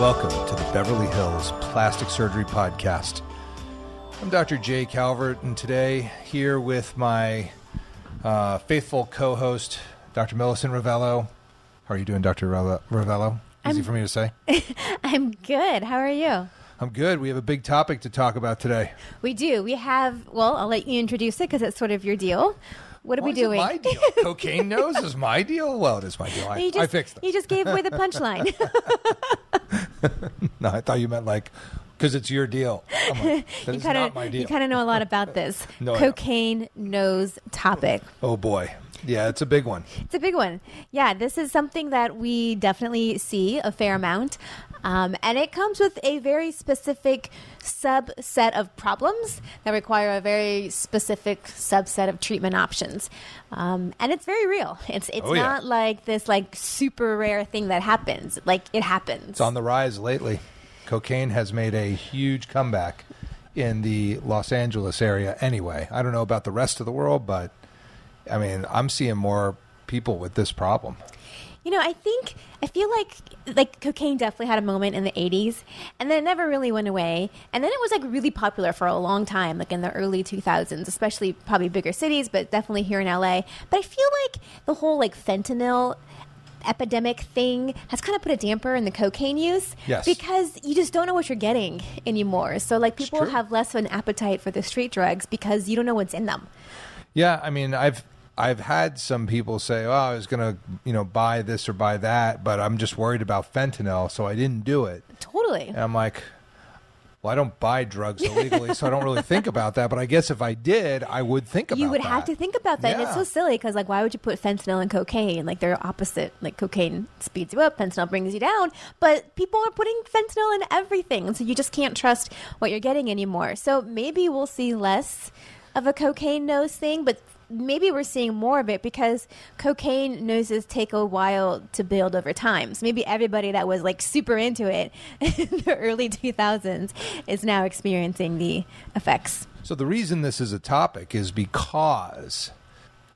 Welcome to the Beverly Hills Plastic Surgery Podcast. I'm Dr. Jay Calvert, and today here with my uh, faithful co-host, Dr. Millicent Rovelo. How are you doing, Dr. Rovelo? Easy I'm- for me to say. I'm good. How are you? I'm good. We have a big topic to talk about today. We do. We have, well, I'll let you introduce it because it's sort of your deal. What are Why we doing? my deal. Cocaine nose is my deal. Well, it is my deal. I, just, I fixed it. You just gave away the punchline. No, I thought you meant like because it's your deal. Like, that you kind not my of deal. you kind of know a lot about this No, cocaine nose topic. oh boy, yeah, it's a big one. It's a big one. Yeah, this is something that we definitely see a fair amount. Um, and it comes with a very specific subset of problems that require a very specific subset of treatment options. Um, and it's very real. It's it's Oh, yeah. not like this like super rare thing that happens. Like it happens. It's on the rise lately. Cocaine has made a huge comeback in the Los Angeles area anyway. I don't know about the rest of the world, but I mean, I'm seeing more people with this problem. You know, I think I feel like like cocaine definitely had a moment in the 80s and then it never really went away. And then it was like really popular for a long time like in the early 2000s, especially probably bigger cities, but definitely here in LA. But I feel like the whole like fentanyl epidemic thing has kind of put a damper in the cocaine use Yes. because you just don't know what you're getting anymore. So like people have less of an appetite for the street drugs because you don't know what's in them. Yeah, I mean, I've I've had some people say, "Oh, I was going to, you know, buy this or buy that, but I'm just worried about fentanyl, so I didn't do it." Totally. And I'm like, "Well, I don't buy drugs illegally, so I don't really think about that, but I guess if I did, I would think about you would have to think about that. And it's so silly because, like, why would you put fentanyl and cocaine? Like, they're opposite. Like, cocaine speeds you up, fentanyl brings you down. But people are putting fentanyl in everything. So you just can't trust what you're getting anymore. So maybe we'll see less of a cocaine nose thing, but maybe we're seeing more of it because cocaine noses take a while to build over time. So maybe everybody that was like super into it in the early 2000s is now experiencing the effects. So the reason this is a topic is because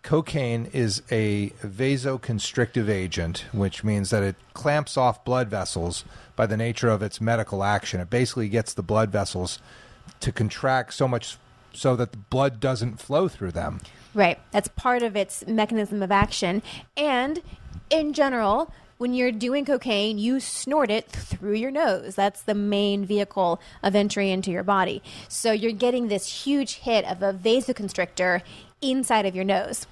cocaine is a vasoconstrictive agent, which means that it clamps off blood vessels by the nature of its medical action. It basically gets the blood vessels to contract so much so that the blood doesn't flow through them. Right. That's part of its mechanism of action. And in general, when you're doing cocaine, you snort it through your nose. That's the main vehicle of entry into your body. So you're getting this huge hit of a vasoconstrictor inside of your nose,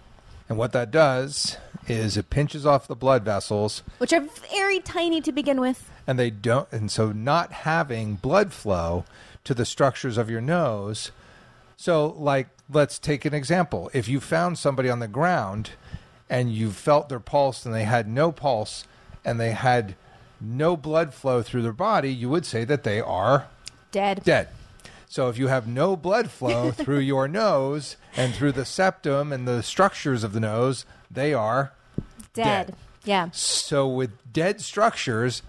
And what that does is it pinches off the blood vessels which are very tiny to begin with. and they don't and so not having blood flow to the structures of your nose so like let's take an example if you found somebody on the ground and you felt their pulse and they had no pulse and they had no blood flow through their body you would say that they are Dead. dead so if you have no blood flow through your nose and through the septum and the structures of the nose they are Dead. Dead. Yeah. so with dead structures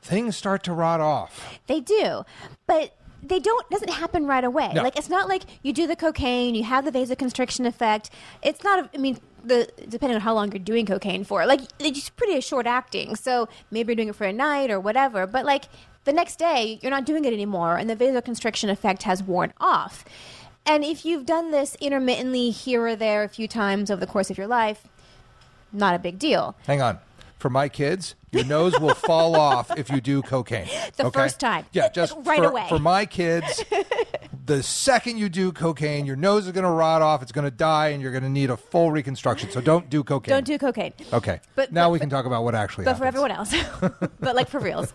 things start to rot off They do, but they don't. Doesn't happen right away. No. Like it's not like you do the cocaine, you have the vasoconstriction effect. It's not. A, I mean, the depending on how long you're doing cocaine for, like it's pretty short acting. So maybe you're doing it for a night or whatever. But like the next day, you're not doing it anymore, and the vasoconstriction effect has worn off. And if you've done this intermittently here or there a few times over the course of your life, not a big deal. Hang on. For my kids, your nose will fall off if you do cocaine. The okay? first time. Yeah, just Right for, away. For my kids, the second you do cocaine, your nose is going to rot off. It's going to die, and you're going to need a full reconstruction. So don't do cocaine. Don't do cocaine. Okay. But- now but- we can talk about what actually but for everyone else, but like for reals.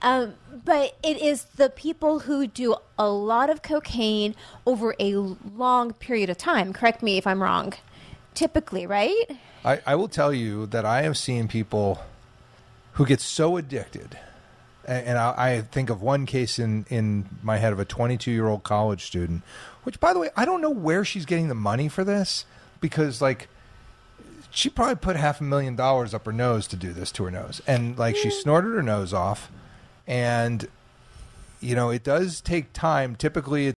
Um, but it is the people who do a lot of cocaine over a long period of time. Correct me if I'm wrong. Typically, right? I, I will tell you that I have seen people who get so addicted. And I, I think of one case in, in my head of a 22 year old college student, which, by the way, I don't know where she's getting the money for this because, like, she probably put half a million dollars up her nose to do this to her nose. And, like, she mm. snorted her nose off. And, you know, it does take time. Typically,